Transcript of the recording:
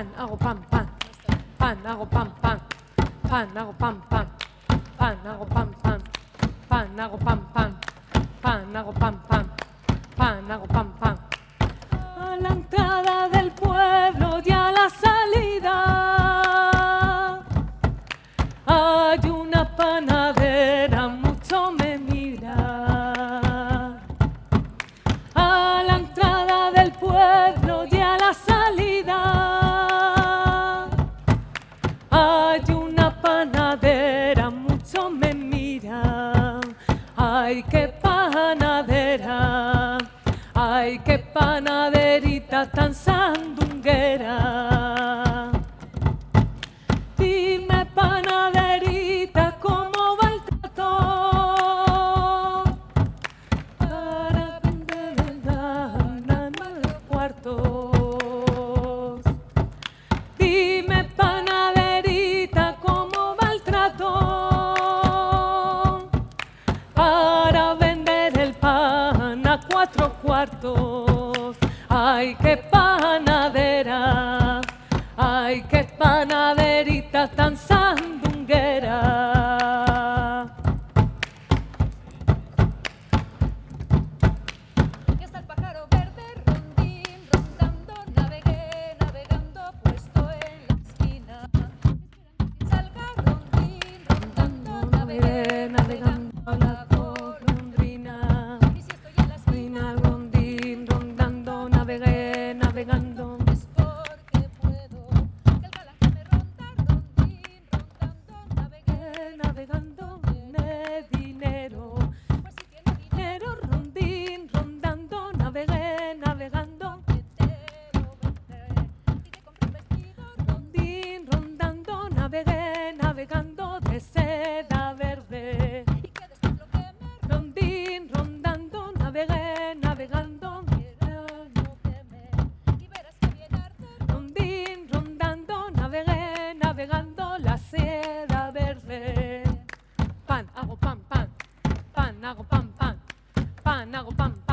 panaro pam pam panaro pam pam panaro pam pam panaro pam pam panaro pam pam panaro pam pam panaro pam pam a la entrada ay qué panadera, ay qué panaderita tan santa Ay, qué panadera, ay, qué panaderita tan sana. navegando la seda verde. Pan, hago pan, pan. Pan, hago pan, pan. Pan, hago pan, pan.